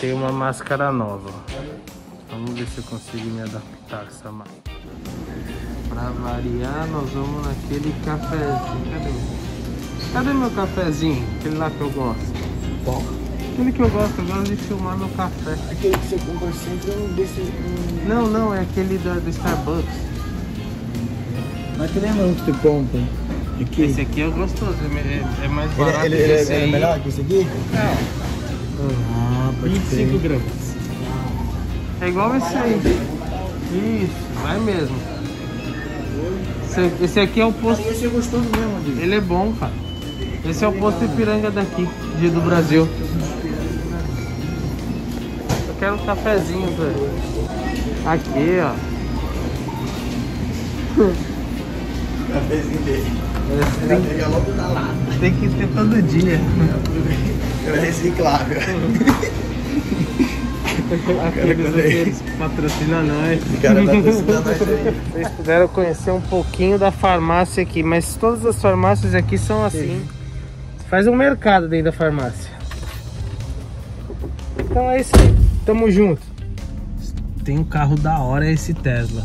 Tem uma máscara nova. Vamos ver se eu consigo me adaptar a essa máscara. Pra variar, nós vamos naquele cafezinho. Cadê? Cadê meu cafezinho? Aquele lá que eu gosto. Qual? Aquele que eu gosto, eu gosto de filmar meu café. Aquele que você compra sempre um desse. Um... Não, não, é aquele da, do Starbucks. Mas que lembra um que você compra? Aqui. Esse aqui é gostoso, é, é- é mais Ele, barato ele, que ele esse é aí. melhor que esse aqui? Ah, pode 25 crer. gramas. É igual esse aí. Isso, vai mesmo. Esse, esse aqui é o posto. Esse é gostoso mesmo. Ele é bom, cara. Esse é o posto Ipiranga daqui, de, do Brasil. Eu quero um cafezinho, velho. Aqui, ó. Cafézinho dele. Tem, Pega logo da lata. tem que ter todo dia. É reciclável. É- aqueles patrocinam nós. O cara tá precisando nós aí. Vocês puderam conhecer um pouquinho da farmácia aqui, mas todas as farmácias aqui são assim. Faz um mercado dentro da farmácia. Então é isso aí. Tamo junto. Tem um carro da hora é esse Tesla.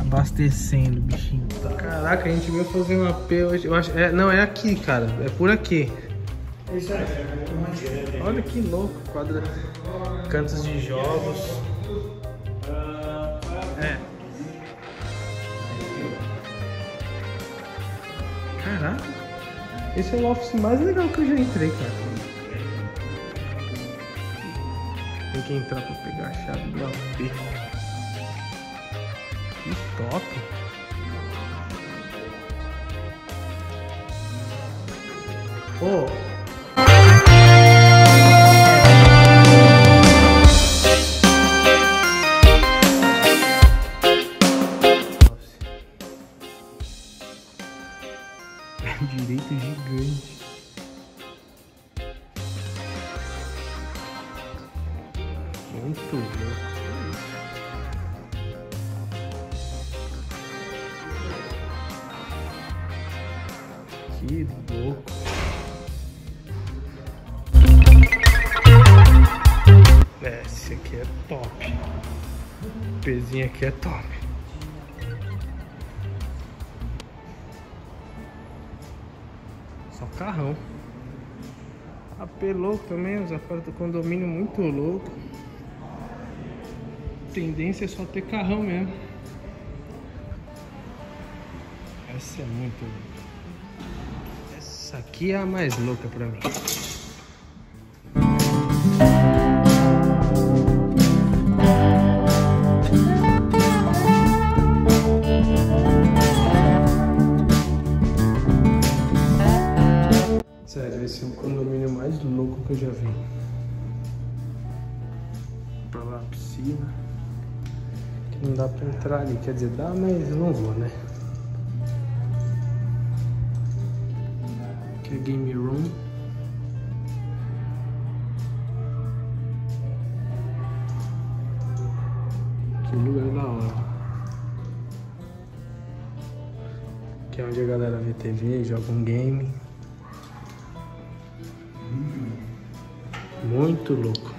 Abastecendo, bichinho. Caraca, a gente veio fazer um AP hoje. Eu acho, é, não, é aqui, cara. É por aqui. Olha que louco, quadra. Cantos de jogos. É. Caraca. Esse é o office mais legal que eu já entrei, cara. Tem que entrar pra pegar a chave do AP. Que top. Pô, É direito gigante. Muito louco. Que louco. É, esse aqui é top. O pezinho aqui é top. Carrão. AP louco também, os apartamentos do condomínio muito louco. Tendência é só ter carrão mesmo. Essa é muito louca. Essa aqui é a mais louca pra mim. Pra entrar ali. Quer dizer, dá, mas não vou, né? Aqui é game room. Que lugar da hora. Que é onde a galera vê TV, joga um game. Muito louco.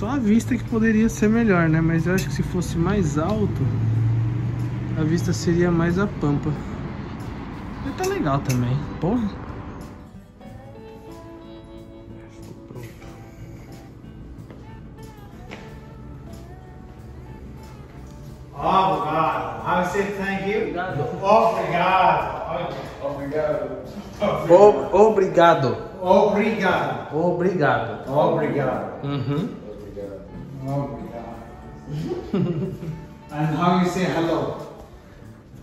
Só a vista que poderia ser melhor, né? Mas eu acho que se fosse mais alto, a vista seria mais a pampa. Mas tá legal também. Porra. Pronto. Obrigado. How to say thank you? Obrigado. Obrigado. Obrigado. O- obrigado. Obrigado. Obrigado. Obrigado. Uhum. And how you say hello?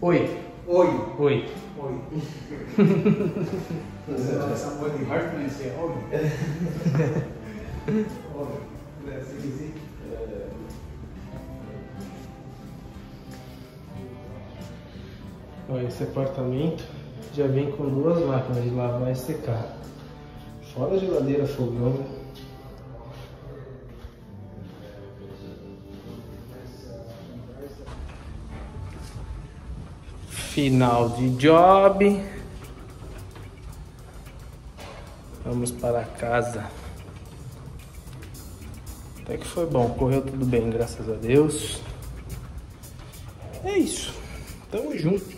Oi. Oi. Oi. Oi. so somebody hurt me and say oi. oi. That's easy. Olha, esse apartamento já vem com duas máquinas de lavar e secar. Fora a geladeira fogão. final de job. Vamos para casa. Até que foi bom, correu tudo bem, graças a Deus. É isso. Tamo junto.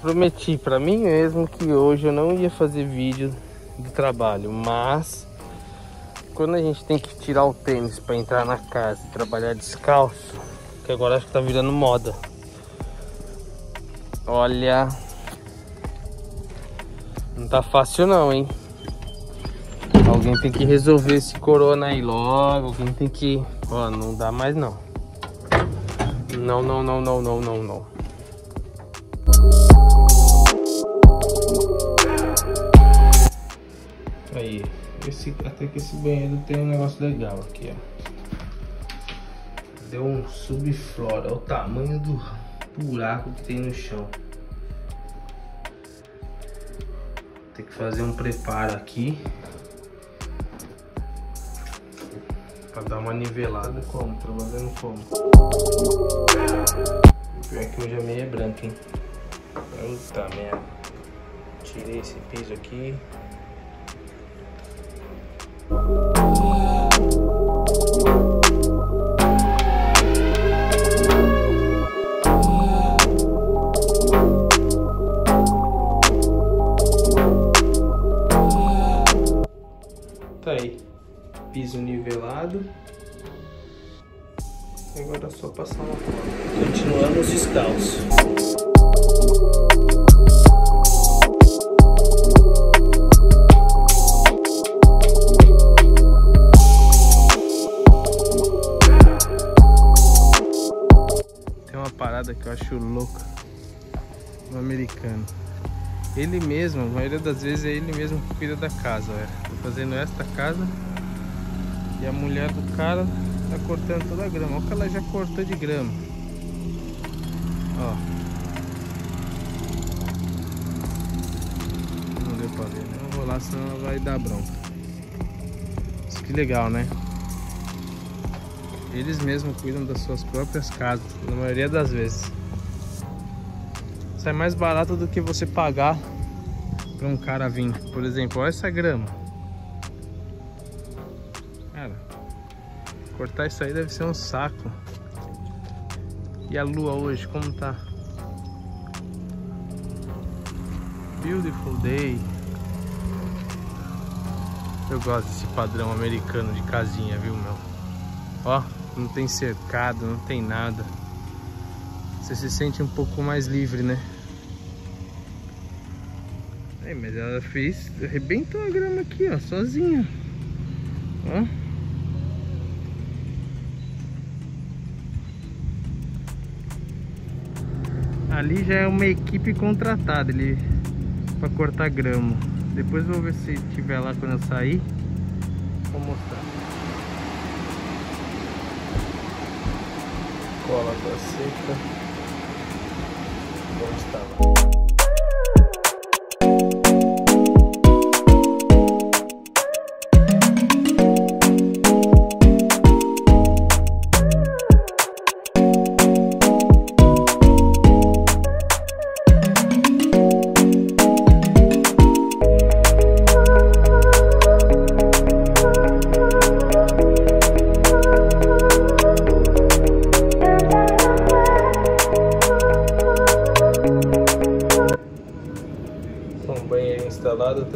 Prometi pra mim mesmo que hoje eu não ia fazer vídeo do trabalho, mas quando a gente tem que tirar o tênis pra entrar na casa e trabalhar descalço, que agora acho que tá virando moda. Olha, não tá fácil não, hein? Alguém tem que resolver esse corona aí logo, alguém tem que... Ó, não dá mais não. Não, não, não, não, não, não, não. Aí, esse, até que esse banheiro tem um negócio legal aqui, ó. Deu um subflora, olha o tamanho do buraco que tem no chão. Tem que fazer um preparo aqui. Pra dar uma nivelada como? Trabalhando como? Pior que hoje a meia é branca, hein? Puta merda. Tirei esse piso aqui. Nivelado. Agora é só passar uma cola. Continuamos descalço. Tem uma parada que eu acho louca no americano. Ele mesmo, a maioria das vezes é ele mesmo que cuida da casa, olha. Tô fazendo esta casa e a mulher do cara tá cortando toda a grama. Olha que ela já cortou de grama. Ó. Não deu pra ver, né? Não vou lá senão ela vai dar bronca. Isso que legal, né? Eles mesmos cuidam das suas próprias casas, na maioria das vezes. Sai mais barato do que você pagar para um cara vir. Por exemplo, olha essa grama. Cortar isso aí deve ser um saco. E a lua hoje, como tá? Beautiful day. Eu gosto desse padrão americano de casinha, viu, meu? Ó, não tem cercado, não tem nada. Você se sente um pouco mais livre, né? É, mas ela fez, arrebentou a grama aqui, ó, sozinha. Ó. Ali já é uma equipe contratada ele para cortar grama. Depois vou ver se tiver lá quando eu sair. Vou mostrar. Cola tá seca. Vou instalar.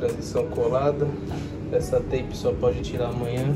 Transição colada. Essa tape só pode tirar amanhã.